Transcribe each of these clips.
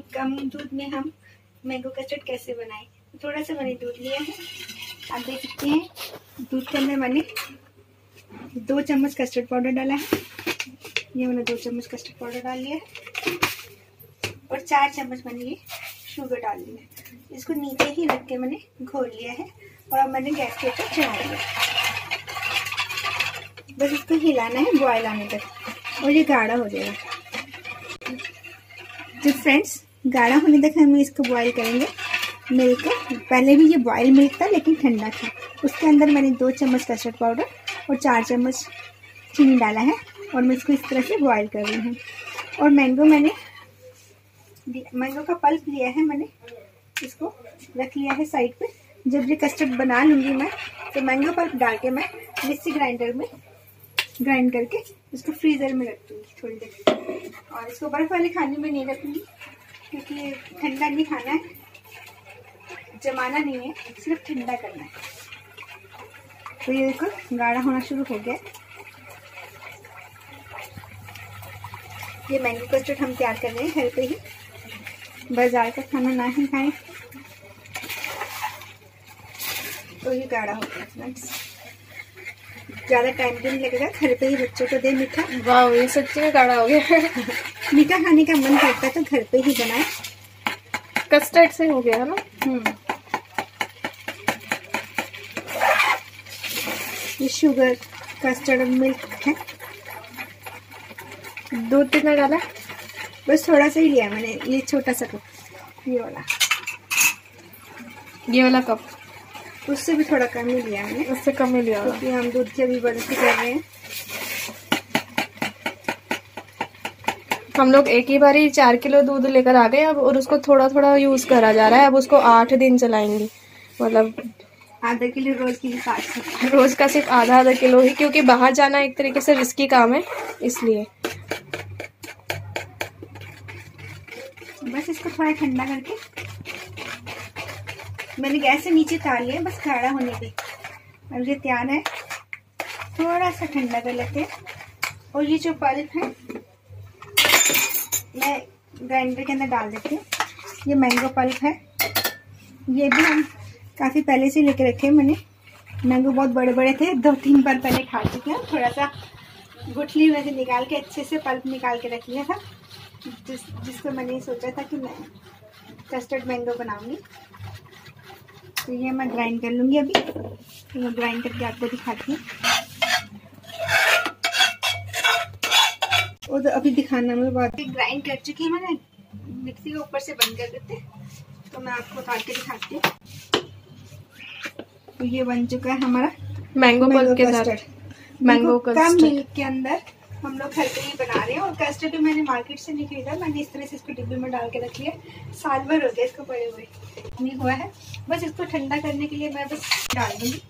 तो कम दूध में हम मैंगो कस्टर्ड कैसे बनाए? थोड़ा सा मैंने दूध लिया है। आप देख सकते हैं, दूध के अंदर मैंने दो चम्मच कस्टर्ड पाउडर डाला है। ये मैंने दो चम्मच कस्टर्ड पाउडर डाल लिया है। और चार चम्मच मैंने ये शुगर डाल दी है। इसको नीचे ही रख के मैंने घोल लिया है और अब मैंने गैस के ऊपर चढ़ा दिया बस इसको हिलाना है बॉयल आने तक। और ये गाढ़ा हो जाएगा। तो फ्रेंड्स गाढ़ा होने तक हम इसको बॉयल करेंगे। मिल्क पहले भी ये बॉयल मिल्क था, लेकिन ठंडा था। उसके अंदर मैंने दो चम्मच कस्टर्ड पाउडर और चार चम्मच चीनी डाला है और मैं इसको इस तरह से बॉयल कर रही हूँ। और मैंगो मैंने मैंगो का पल्प लिया है मैंने, इसको रख लिया है साइड पे। जब ये कस्टर्ड बना लूँगी मैं तो मैंगो पल्प डाल के मैं मिक्सी ग्राइंडर में ग्राइंड करके इसको फ्रीज़र में रख दूँगी थोड़ी देर। और इसको बर्फ़ वाले खाने में नहीं रखूँगी। क्योंकि ठंडा नहीं खाना है। जमाना नहीं है, सिर्फ़ ठंडा करना है। तो ये देखो, गाढ़ा होना शुरू हो गया। ये मैंगो कस्टर्ड हम तैयार कर रहे हैं, घर पे ही। बाज़ार का खाना ना ही खाएँ। तो ये गाढ़ा हो गया फ्रेंड्स ज़्यादा टाइम भी नहीं लगेगा घर पे ही बच्चों को दे मीठा। वाह ये सच्ची में गाढ़ा हो गया। मीठा खाने का मन करता है तो घर पे ही बनाए। कस्टर्ड से हो गया है ना? हम्म। ये शुगर कस्टर्ड मिल्क है। दूध कितना डाला? बस थोड़ा सा ही लिया मैंने ये छोटा सा कप ये वाला। ये वाला कप उससे भी थोड़ा कम ही लिया मैंने उससे कम ही लिया क्योंकि हम दूध की अभी बढ़ती कर रहे हैं। हम लोग एक ही बार ही चार किलो दूध लेकर आ गए अब और उसको थोड़ा थोड़ा यूज़ करा जा रहा है। अब उसको आठ दिन चलाएँगे। मतलब आधा किलो रोज के हिसाब रोज का सिर्फ़ आधा आधा किलो ही क्योंकि बाहर जाना एक तरीके से रिस्की काम है इसलिए। बस इसको थोड़ा ठंडा करके मैंने गैस से नीचे तार लिया बस गाढ़ा होने पे अब ये तैयार है। थोड़ा सा ठंडा कर लेते हैं। और ये जो पल्प है, मैं ग्राइंडर के अंदर डाल देती हूँ। ये मैंगो पल्प है। ये भी हम काफ़ी पहले से लेके रखे हैं मैंने। मैंगो बहुत बड़े बड़े थे। दो, तीन बार पहले खा चुके हैं। थोड़ा सा गुठली में से निकाल के, अच्छे से पल्प निकाल के रख लिया था। जिस, जिसको मैंने सोचा था कि मैं कस्टर्ड मैंगो बनाऊँगी। तो ये मैं ग्राइंड कर लूँगी अभी। तो मैं ग्राइंड करके आपको दिखाती हूँ। वो तो अभी दिखाना मैं बात ग्राइंड कर चुकी है मैंने। मिक्सी को ऊपर से बंद कर देते तो मैं आपको काट के दिखाती हूँ। तो ये बन चुका है हमारा मैंगो पल्प के साथ मैंगो कस्टर्ड मिल्क के अंदर हम लोग घर पे ही बना रहे हैं और कस्टर्ड भी मैंने मार्केट से नहीं खरीदा मैंने इस तरह से इसको डिब्बे में डाल के रख लिया। साल भर हो गया इसको पड़े हुए। नहीं हुआ है। बस इसको ठंडा करने के लिए मैं बस डाल दूँगी।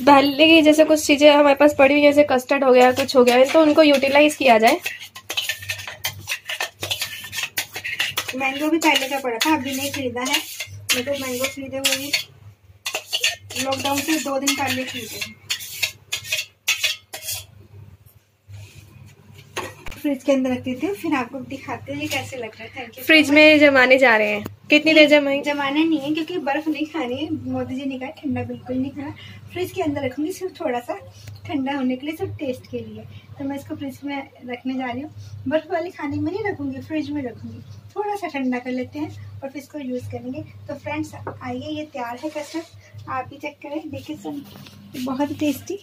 पहले की जैसे कुछ चीज़ें हमारे पास पड़ी हुई जैसे कस्टर्ड हो गया कुछ हो गया तो उनको यूटिलाइज किया जाए। मैंगो भी पहले का पड़ा था अभी नहीं खरीदा है। मैं तो मैंगो खरीदे हुए लॉकडाउन से दो दिन पहले खरीदे हैं। फ्रिज के अंदर रख देती हूँ फिर आपको दिखाते हैं ये कैसे लग रहा है। फ्रिज में जमाने जा रहे हैं। कितनी देर जमाएँगे जमाना नहीं है क्योंकि बर्फ़ नहीं खानी है। मोदी जी ने कहा ठंडा बिल्कुल नहीं खाना फ्रिज के अंदर रखूँगी सिर्फ़ थोड़ा सा ठंडा होने के लिए सिर्फ़ टेस्ट के लिए। तो मैं इसको फ्रिज में रखने जा रही हूँ। बर्फ़ वाले खाने में नहीं रखूँगी फ्रिज में रखूँगी। थोड़ा सा ठंडा कर लेते हैं और फिर इसको यूज़ करेंगे। तो फ्रेंड्स आइए ये तैयार है कस्टर्ड आप ही चेक करें। देखिए सुन बहुत ही टेस्टी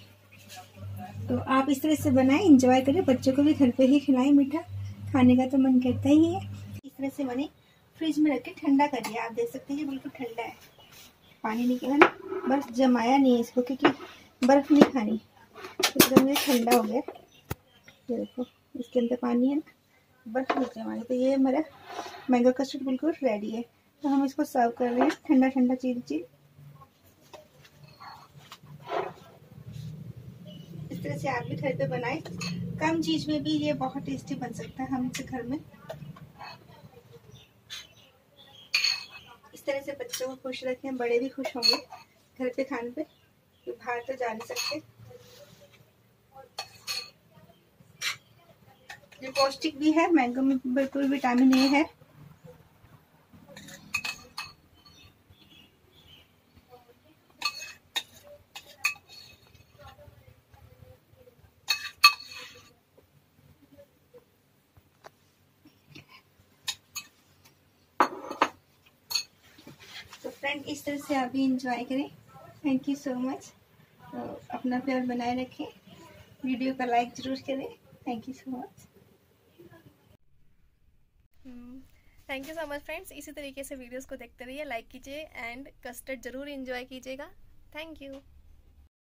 तो आप इस तरह से बनाएँ इंजॉय करें, बच्चों को भी घर पे ही खिलाएँ मीठा। खाने का तो मन करता ही है। इस तरह से मैंने फ्रिज में रख के ठंडा कर दिया। आप देख सकते हैं बिल्कुल ठंडा है। पानी निकला ना? बर्फ़ जमाया नहीं है इसको क्योंकि बर्फ़ नहीं खानी। एकदम ये ठंडा हो गया। ये देखो, इसके अंदर पानी है ना? बर्फ़ नहीं जमानी तो ये हमारा मैंगो कस्टर्ड बिल्कुल रेडी है। तो हम इसको सर्व कर रहे हैं। ठंडा ठंडा चीज़ चीज़ तरह से आप भी घर पे बनाए। कम चीज़ में भी ये बहुत टेस्टी बन सकता है हम इसे घर में। इस तरह से बच्चों को खुश रखते हैं बड़े भी खुश होंगे घर पे खाने पे। कि बाहर तो जा नहीं सकते। ये पौष्टिक भी है, मैंगो में बिल्कुल विटामिन ए है तो फ्रेंड इस तरह से आप भी इंजॉय करें। थैंक यू सो मच तो अपना प्यार बनाए रखें। वीडियो का लाइक ज़रूर करें। Thank you so much thank you so much friends इसी तरीके से वीडियोस को देखते रहिए लाइक कीजिए एंड कस्टर्ड ज़रूर इंजॉय कीजिएगा. Thank you